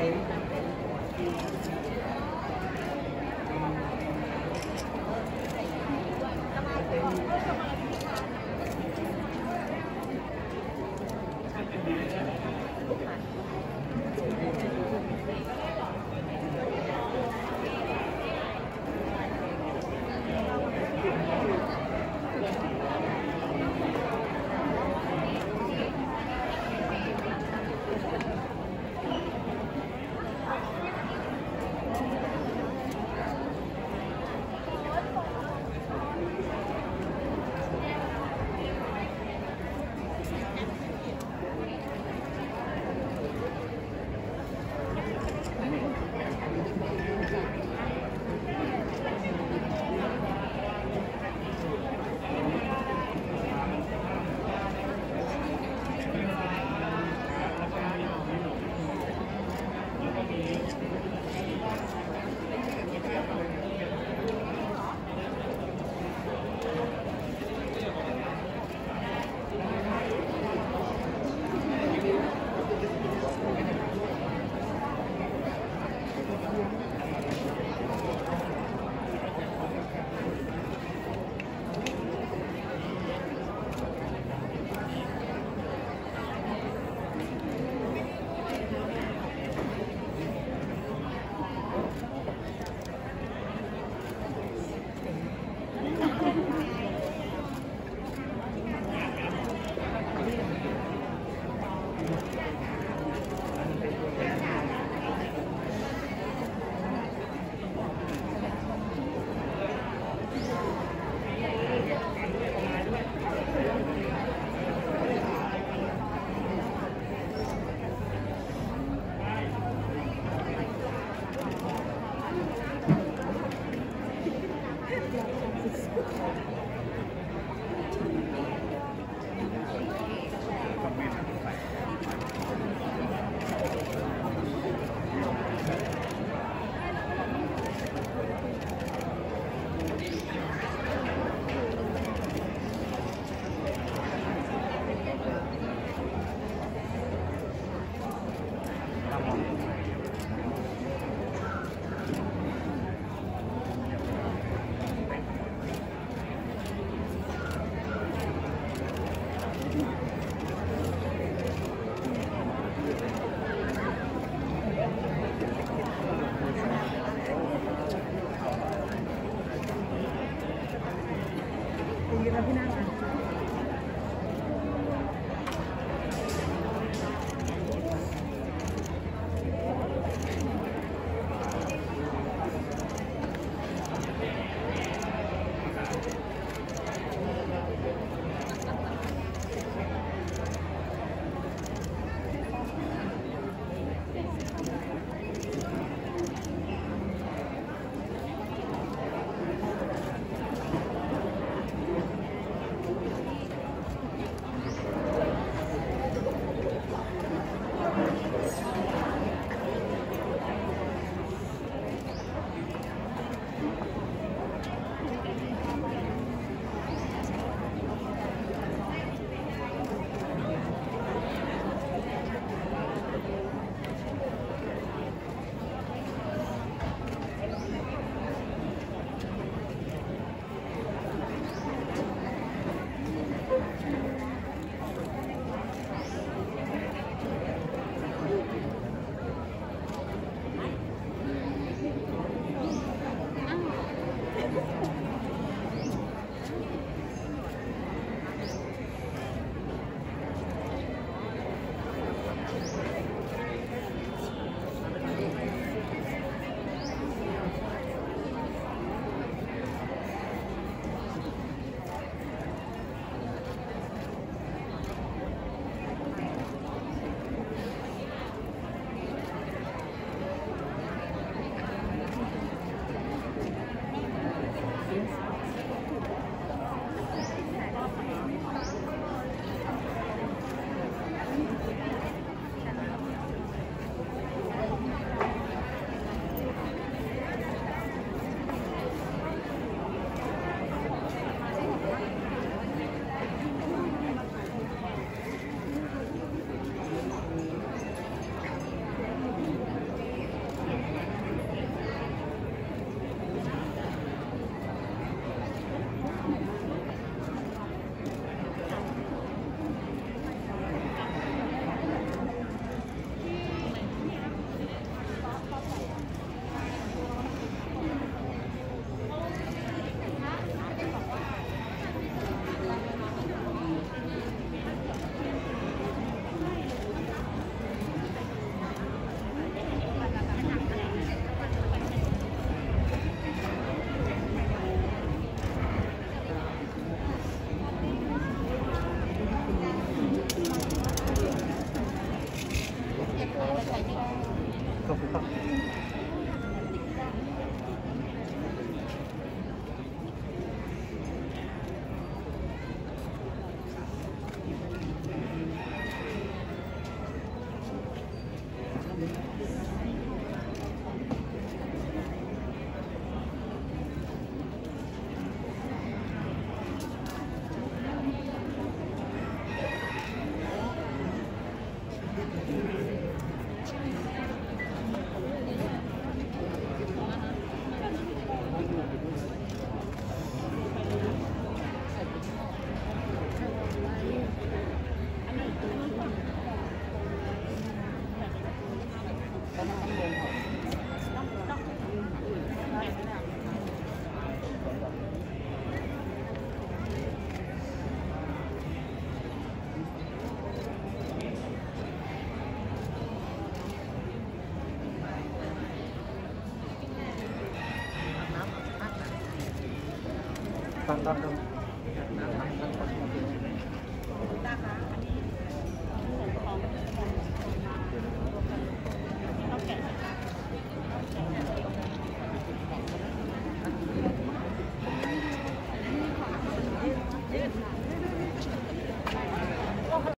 Okay. stop. Dun, dun, dun.